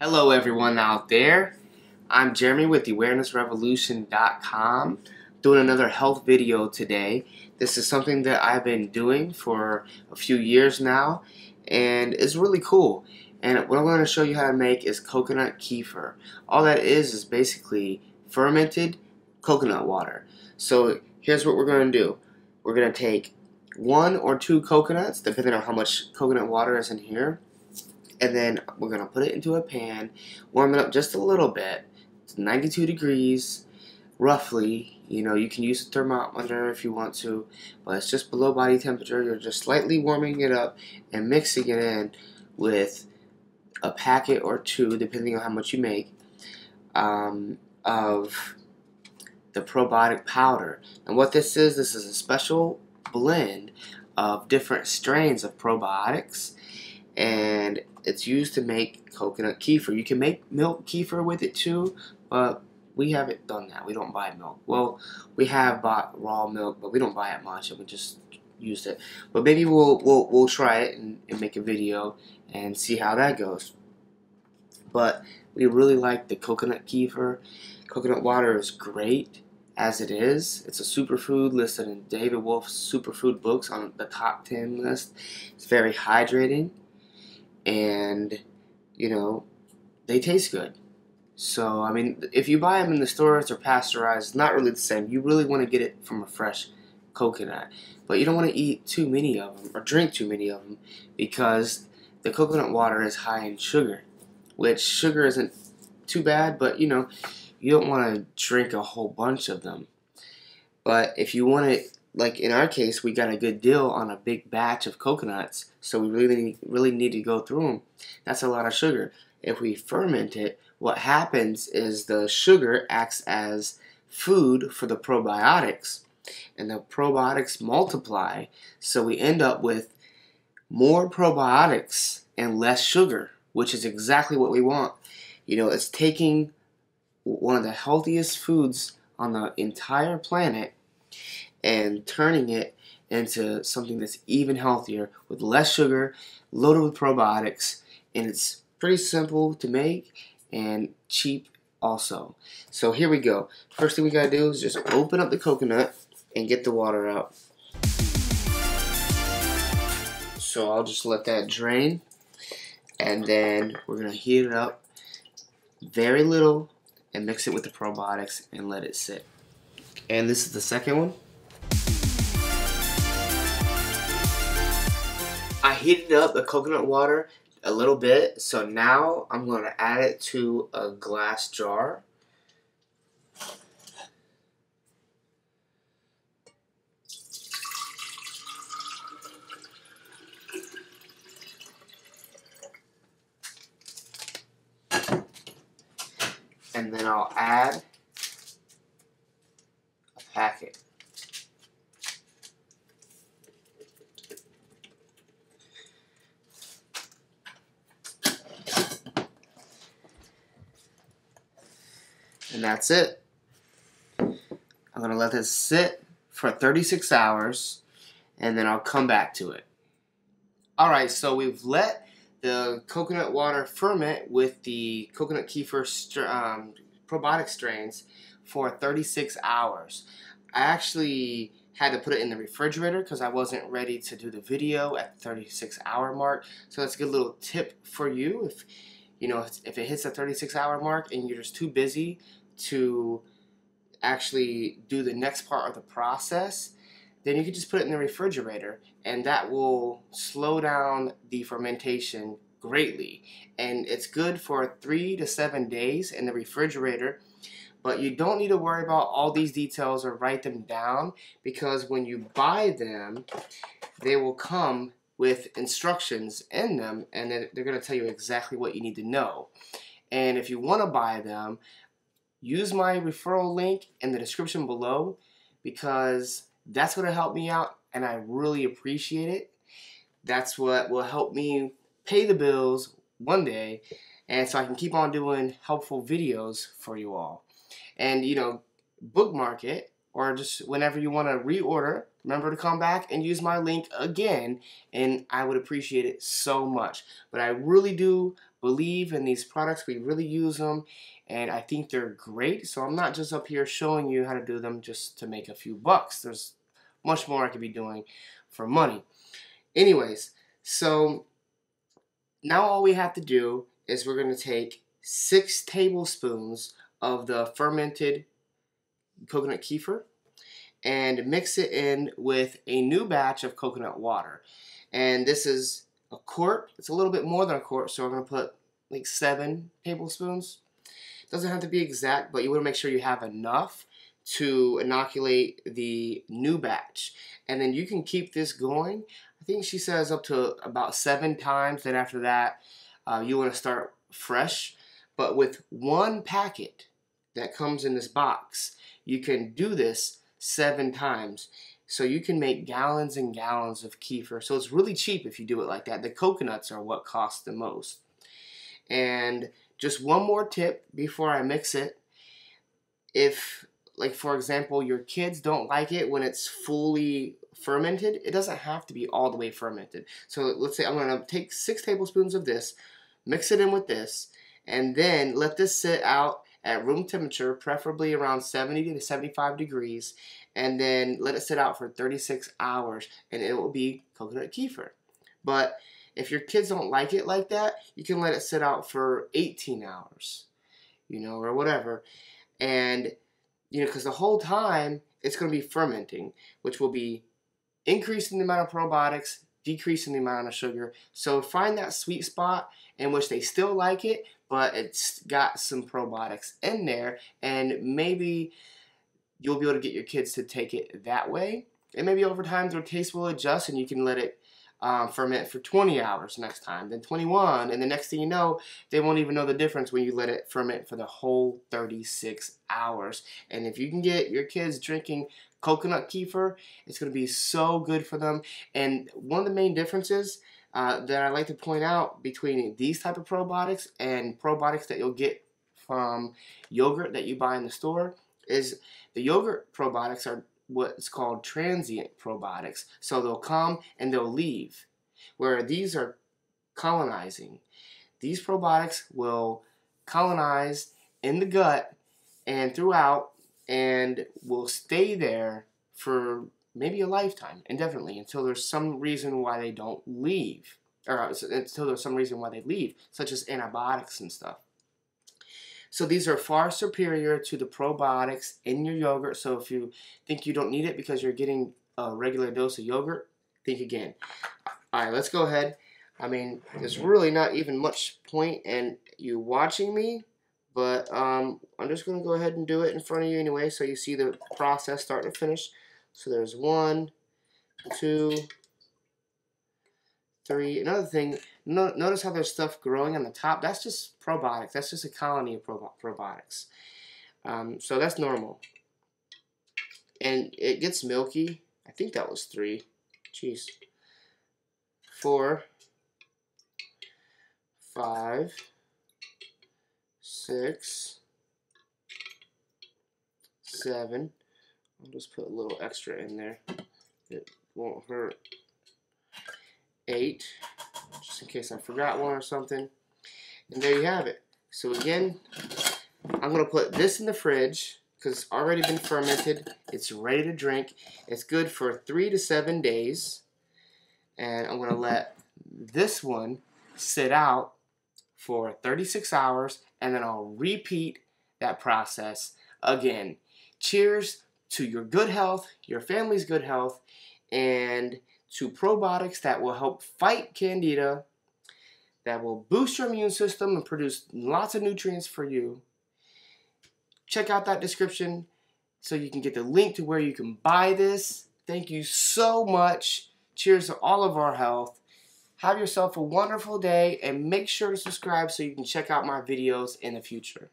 Hello, everyone out there. I'm Jeremy with awarenessrevolution.com doing another health video today. This is something that I've been doing for a few years now, and it's really cool. And what I'm going to show you how to make is coconut kefir. All that is is basically fermented coconut water. So here's what we're going to do. We're going to take one or two coconuts, depending on how much coconut water is in here and then we're gonna put it into a pan, warm it up just a little bit. It's 92 degrees, roughly. You know, you can use a thermometer if you want to, but it's just below body temperature. You're just slightly warming it up and mixing it in with a packet or two, depending on how much you make, um, of the probiotic powder. And what this is, this is a special blend of different strains of probiotics and it's used to make coconut kefir. You can make milk kefir with it too, but we haven't done that. We don't buy milk. Well, we have bought raw milk, but we don't buy it much, and we just use it. But maybe we'll we'll we'll try it and, and make a video and see how that goes. But we really like the coconut kefir. Coconut water is great as it is. It's a superfood listed in David Wolfe's superfood books on the top 10 list. It's very hydrating and you know they taste good. So I mean, if you buy them in the stores, they're pasteurized. Not really the same. You really want to get it from a fresh coconut, but you don't want to eat too many of them or drink too many of them because the coconut water is high in sugar, which sugar isn't too bad, but you know you don't want to drink a whole bunch of them. But if you want to like in our case, we got a good deal on a big batch of coconuts, so we really really need to go through them. That's a lot of sugar. If we ferment it, what happens is the sugar acts as food for the probiotics, and the probiotics multiply, so we end up with more probiotics and less sugar, which is exactly what we want. You know, it's taking one of the healthiest foods on the entire planet and turning it into something that's even healthier with less sugar, loaded with probiotics, and it's pretty simple to make and cheap also. So here we go. First thing we gotta do is just open up the coconut and get the water out. So I'll just let that drain and then we're gonna heat it up very little and mix it with the probiotics and let it sit. And this is the second one. Heated up the coconut water a little bit, so now I'm going to add it to a glass jar. And then I'll add a packet. And that's it. I'm going to let this sit for 36 hours and then I'll come back to it. Alright, so we've let the coconut water ferment with the coconut kefir um, probiotic strains for 36 hours. I actually had to put it in the refrigerator because I wasn't ready to do the video at the 36 hour mark. So that's a good little tip for you if you know if it hits the 36 hour mark and you're just too busy to actually do the next part of the process, then you can just put it in the refrigerator and that will slow down the fermentation greatly. And it's good for three to seven days in the refrigerator. But you don't need to worry about all these details or write them down because when you buy them, they will come with instructions in them and they're going to tell you exactly what you need to know. And if you want to buy them, use my referral link in the description below because that's going to help me out and I really appreciate it. That's what will help me pay the bills one day and so I can keep on doing helpful videos for you all. And you know, bookmark it or just whenever you want to reorder, remember to come back and use my link again and I would appreciate it so much. But I really do believe in these products. We really use them, and I think they're great. So I'm not just up here showing you how to do them just to make a few bucks. There's much more I could be doing for money. Anyways, so now all we have to do is we're going to take six tablespoons of the fermented coconut kefir and mix it in with a new batch of coconut water. And this is a quart. It's a little bit more than a quart, so we're going to put like seven tablespoons. Doesn't have to be exact, but you want to make sure you have enough to inoculate the new batch. And then you can keep this going. I think she says up to about seven times. Then after that, uh, you want to start fresh. But with one packet that comes in this box, you can do this seven times. So you can make gallons and gallons of kefir. So it's really cheap if you do it like that. The coconuts are what cost the most. And just one more tip before I mix it. If, like for example, your kids don't like it when it's fully fermented, it doesn't have to be all the way fermented. So let's say I'm going to take six tablespoons of this, mix it in with this, and then let this sit out at room temperature, preferably around 70 to 75 degrees, and then let it sit out for 36 hours, and it will be coconut kefir. But if your kids don't like it like that, you can let it sit out for 18 hours, you know, or whatever. And, you know, because the whole time it's going to be fermenting, which will be increasing the amount of probiotics, decreasing the amount of sugar. So find that sweet spot in which they still like it, but it's got some probiotics in there, and maybe you'll be able to get your kids to take it that way. And maybe over time their taste will adjust, and you can let it um, ferment for 20 hours next time, then 21, and the next thing you know, they won't even know the difference when you let it ferment for the whole 36 hours. And if you can get your kids drinking coconut kefir, it's going to be so good for them. And one of the main differences uh, that I like to point out between these type of probiotics and probiotics that you'll get from yogurt that you buy in the store is the yogurt probiotics are what's called transient probiotics. So they'll come and they'll leave. Where these are colonizing. These probiotics will colonize in the gut and throughout and will stay there for maybe a lifetime, indefinitely, until there's some reason why they don't leave, or uh, until there's some reason why they leave, such as antibiotics and stuff. So these are far superior to the probiotics in your yogurt. So if you think you don't need it because you're getting a regular dose of yogurt, think again. All right, let's go ahead. I mean, there's really not even much point in you watching me, but um, I'm just going to go ahead and do it in front of you anyway so you see the process start to finish. So there's one, two, three. Another thing, no, notice how there's stuff growing on the top. That's just probiotics. That's just a colony of prob probiotics. Um, so that's normal. And it gets milky. I think that was three. Jeez. Four. Five. Six. Seven. I'll just put a little extra in there. It won't hurt. Eight, just in case I forgot one or something. And there you have it. So again, I'm going to put this in the fridge because it's already been fermented. It's ready to drink. It's good for three to seven days. And I'm going to let this one sit out for 36 hours and then I'll repeat that process again. Cheers to your good health, your family's good health, and to probiotics that will help fight candida, that will boost your immune system and produce lots of nutrients for you. Check out that description so you can get the link to where you can buy this. Thank you so much. Cheers to all of our health. Have yourself a wonderful day and make sure to subscribe so you can check out my videos in the future.